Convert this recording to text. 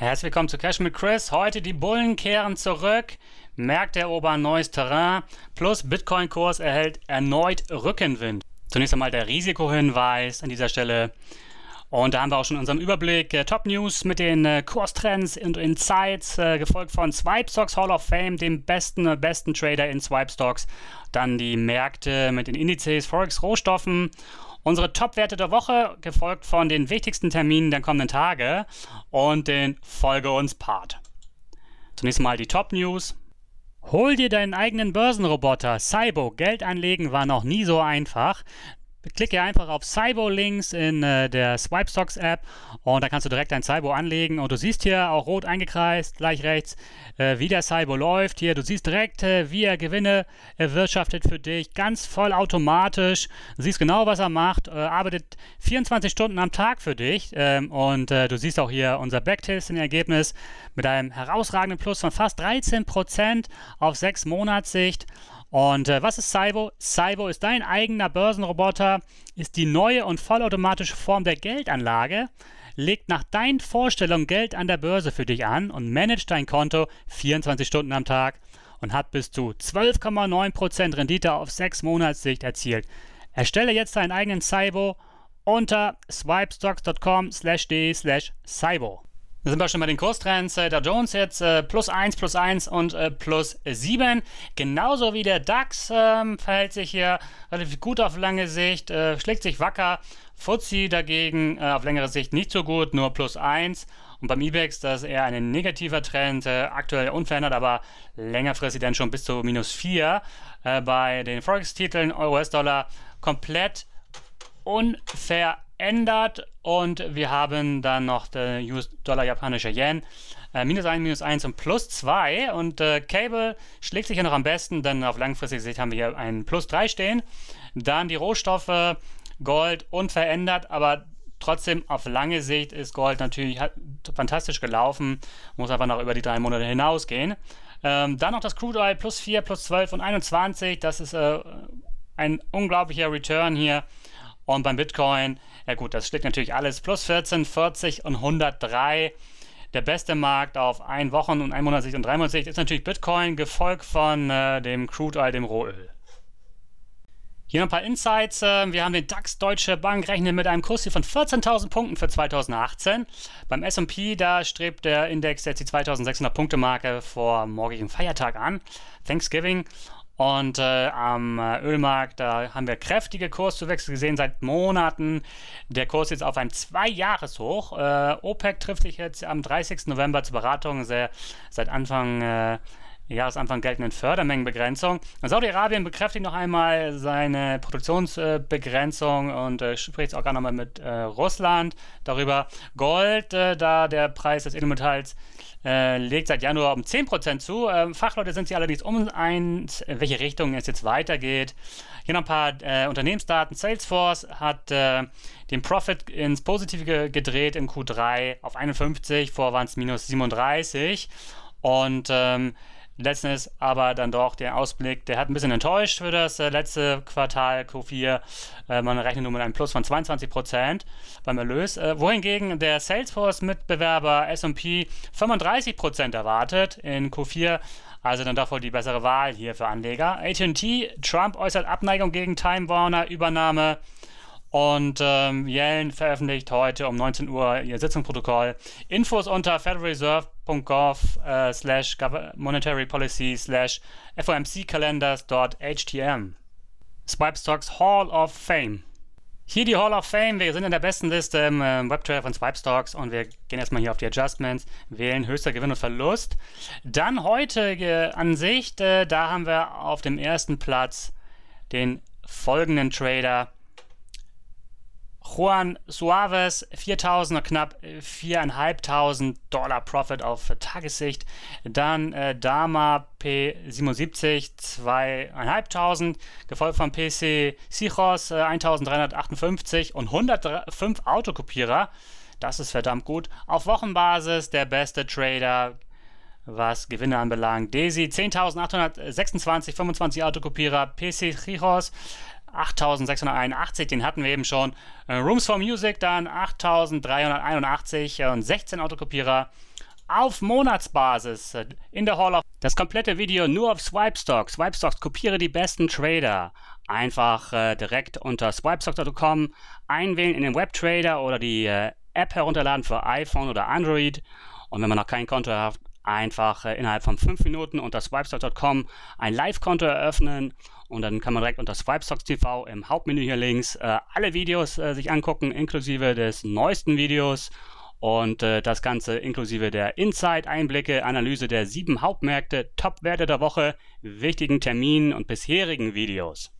Herzlich willkommen zu Cash mit Chris. Heute die Bullen kehren zurück, Märkte erobern neues Terrain, plus Bitcoin-Kurs erhält erneut Rückenwind. Zunächst einmal der Risikohinweis an dieser Stelle. Und da haben wir auch schon unseren Überblick äh, Top News mit den äh, Kurstrends und Insights, äh, gefolgt von Swipe Stocks Hall of Fame, dem besten, äh, besten Trader in Swipe Stocks. Dann die Märkte mit den Indizes, Forex, Rohstoffen. Unsere Top-Werte der Woche, gefolgt von den wichtigsten Terminen der kommenden Tage und den Folge uns Part. Zunächst mal die Top News. Hol dir deinen eigenen Börsenroboter. Cybo, Geld anlegen war noch nie so einfach. Klicke einfach auf Cybo-Links in äh, der Swipestocks App und da kannst du direkt dein Cybo anlegen und du siehst hier auch rot eingekreist, gleich rechts, äh, wie der Cybo läuft. Hier, du siehst direkt, äh, wie er Gewinne erwirtschaftet für dich, ganz vollautomatisch. Du siehst genau, was er macht, äh, arbeitet 24 Stunden am Tag für dich ähm, und äh, du siehst auch hier unser Backtesting-Ergebnis mit einem herausragenden Plus von fast 13% auf 6 Monatssicht. Und äh, was ist Cybo? Cybo ist dein eigener Börsenroboter, ist die neue und vollautomatische Form der Geldanlage, legt nach deinen Vorstellungen Geld an der Börse für dich an und managt dein Konto 24 Stunden am Tag und hat bis zu 12,9% Rendite auf 6 Monatssicht erzielt. Erstelle jetzt deinen eigenen Cybo unter swipestocks.com slash d slash Cybo. Da sind wir schon bei den Kurstrends. Äh, der Jones jetzt äh, plus 1, plus 1 und äh, plus 7. Genauso wie der DAX ähm, verhält sich hier relativ gut auf lange Sicht, äh, schlägt sich wacker. FTSE dagegen äh, auf längere Sicht nicht so gut, nur plus 1. Und beim IBEX, das ist eher ein negativer Trend, äh, aktuell unverändert, aber längerfristig dann schon bis zu minus 4. bei den Forex-Titeln Euro-US-Dollar komplett unverändert ändert und wir haben dann noch der US-Dollar japanischer Yen. Äh, minus 1, minus 1 und plus 2 und äh, Cable schlägt sich ja noch am besten, denn auf langfristige Sicht haben wir hier ein plus 3 stehen. Dann die Rohstoffe, Gold unverändert, aber trotzdem auf lange Sicht ist Gold natürlich fantastisch gelaufen, muss einfach noch über die drei Monate hinausgehen. Ähm, dann noch das Crude Oil plus 4, plus 12 und 21, das ist äh, ein unglaublicher Return hier. Und beim Bitcoin, ja gut, das schlägt natürlich alles plus 14, 40 und 103. Der beste Markt auf ein Wochen- und ein Monatssicht und drei Monatssicht ist natürlich Bitcoin, gefolgt von äh, dem Crude Oil, dem Rohöl. Hier noch ein paar Insights. Ähm, wir haben den DAX Deutsche Bank rechnet mit einem Kurs hier von 14.000 Punkten für 2018. Beim S&P, da strebt der Index jetzt die 2.600 Punkte Marke vor morgigen Feiertag an, Thanksgiving. Und äh, am äh, Ölmarkt, da haben wir kräftige Kurszuwächse gesehen seit Monaten. Der Kurs ist auf ein Zwei-Jahres-Hoch. Äh, OPEC trifft sich jetzt am 30. November zur Beratung. Sehr, seit Anfang äh, Jahresanfang geltenden Fördermengenbegrenzung. Saudi-Arabien bekräftigt noch einmal seine Produktionsbegrenzung und äh, spricht auch gar nochmal mit äh, Russland darüber. Gold, äh, da der Preis des Edelmetalls äh, legt seit Januar um 10% zu. Ähm, Fachleute sind sich allerdings uneins, in welche Richtung es jetzt weitergeht. Hier noch ein paar äh, Unternehmensdaten. Salesforce hat äh, den Profit ins Positive gedreht im Q3 auf 51, vor waren es minus 37. Und ähm, Letztens aber dann doch der Ausblick, der hat ein bisschen enttäuscht für das äh, letzte Quartal Q4. Äh, man rechnet nur mit einem Plus von 22% beim Erlös. Äh, wohingegen der Salesforce-Mitbewerber SP 35% erwartet in Q4. Also dann doch wohl die bessere Wahl hier für Anleger. AT&T, Trump äußert Abneigung gegen Time Warner Übernahme. Und ähm, Yellen veröffentlicht heute um 19 Uhr ihr Sitzungsprotokoll. Infos unter federalreserve.gov äh, slash monetary policy slash FOMC calendars.htm. Swipe Stocks Hall of Fame. Hier die Hall of Fame. Wir sind in der besten Liste im äh, Webtrailer von Swipe Stocks und wir gehen erstmal hier auf die Adjustments, wählen höchster Gewinn und Verlust. Dann heutige Ansicht, äh, da haben wir auf dem ersten Platz den folgenden Trader Juan Suarez 4000 knapp 4.500 Dollar Profit auf Tagessicht. Dann äh, Dama P77 2.500, gefolgt von PC Sichos äh, 1358 und 105 Autokopierer. Das ist verdammt gut. Auf Wochenbasis der beste Trader, was Gewinne anbelangt. Desi 10.826, 25 Autokopierer. PC Chijos 8681, den hatten wir eben schon. Äh, Rooms for Music dann 8381 und 16 Autokopierer. auf Monatsbasis in der Hall of das komplette Video nur auf Swipestocks. Swipestocks kopiere die besten Trader. Einfach äh, direkt unter swipestocks.com einwählen in den Webtrader oder die äh, App herunterladen für iPhone oder Android. Und wenn man noch kein Konto hat, einfach äh, innerhalb von 5 Minuten unter swipestocks.com ein Live-Konto eröffnen und dann kann man direkt unter Swipestocks TV im Hauptmenü hier links äh, alle Videos äh, sich angucken, inklusive des neuesten Videos und äh, das Ganze inklusive der Insight-Einblicke, Analyse der sieben Hauptmärkte, Top-Werte der Woche, wichtigen Terminen und bisherigen Videos.